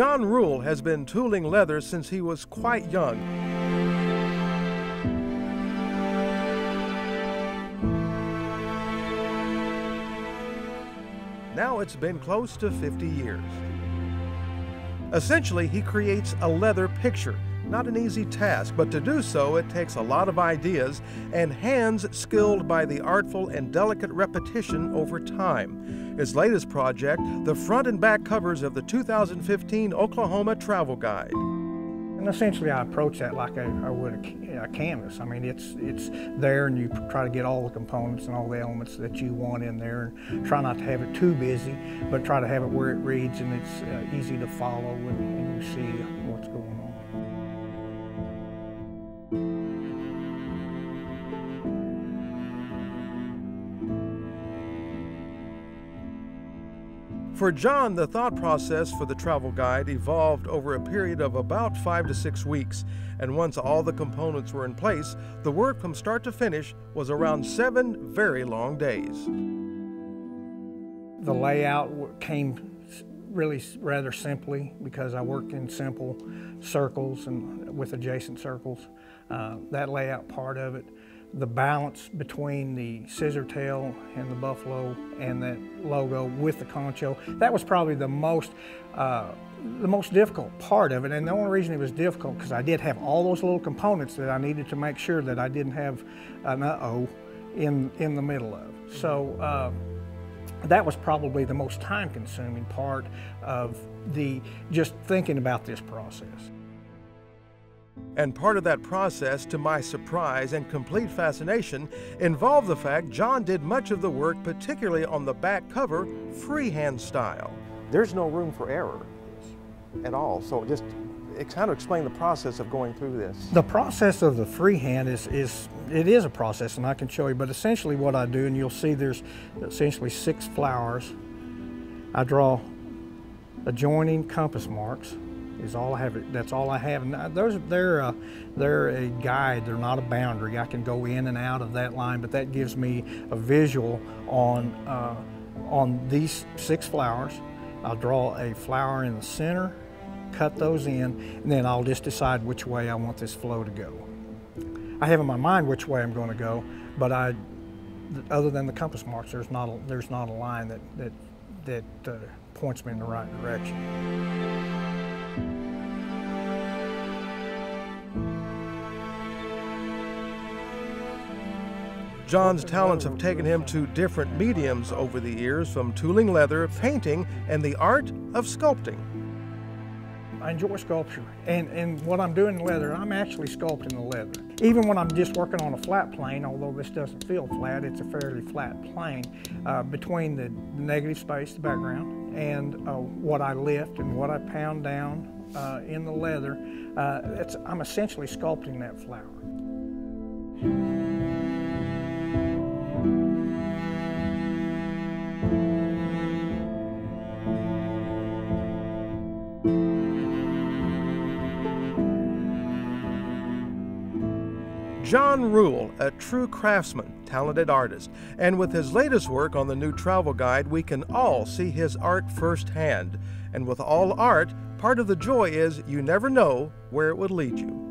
John Rule has been tooling leather since he was quite young. Now it's been close to 50 years. Essentially, he creates a leather picture. Not an easy task, but to do so, it takes a lot of ideas and hands skilled by the artful and delicate repetition over time. His latest project, the front and back covers of the 2015 Oklahoma Travel Guide. And essentially, I approach that like I, I would a, a, canvas. I mean, it's it's there, and you try to get all the components and all the elements that you want in there, and try not to have it too busy, but try to have it where it reads and it's uh, easy to follow, and, and you see what's going on. For John, the thought process for the travel guide evolved over a period of about five to six weeks, and once all the components were in place, the work from start to finish was around seven very long days. The layout came really rather simply because I work in simple circles and with adjacent circles. Uh, that layout part of it the balance between the scissor tail and the buffalo and that logo with the concho. That was probably the most uh, the most difficult part of it, and the only reason it was difficult because I did have all those little components that I needed to make sure that I didn't have an uh-oh in in the middle of. So. Uh, that was probably the most time consuming part of the just thinking about this process. And part of that process, to my surprise and complete fascination, involved the fact John did much of the work, particularly on the back cover, freehand style. There's no room for error at all. So just it kind of explain the process of going through this. The process of the freehand is, is it is a process and I can show you, but essentially what I do, and you'll see there's essentially six flowers. I draw adjoining compass marks is all I have. That's all I have. And those they're a, they're a guide. They're not a boundary. I can go in and out of that line, but that gives me a visual on uh, on these six flowers. I'll draw a flower in the center, cut those in, and then I'll just decide which way I want this flow to go. I have in my mind which way I'm going to go, but I, other than the compass marks, there's not a, there's not a line that that that uh, points me in the right direction. John's talents have taken him to different mediums over the years, from tooling leather, painting, and the art of sculpting. I enjoy sculpture, and, and what I'm doing in leather, I'm actually sculpting the leather. Even when I'm just working on a flat plane, although this doesn't feel flat, it's a fairly flat plane, uh, between the negative space, the background, and uh, what I lift and what I pound down uh, in the leather, uh, I'm essentially sculpting that flower. John Rule, a true craftsman, talented artist, and with his latest work on the new travel guide, we can all see his art firsthand. And with all art, part of the joy is you never know where it would lead you.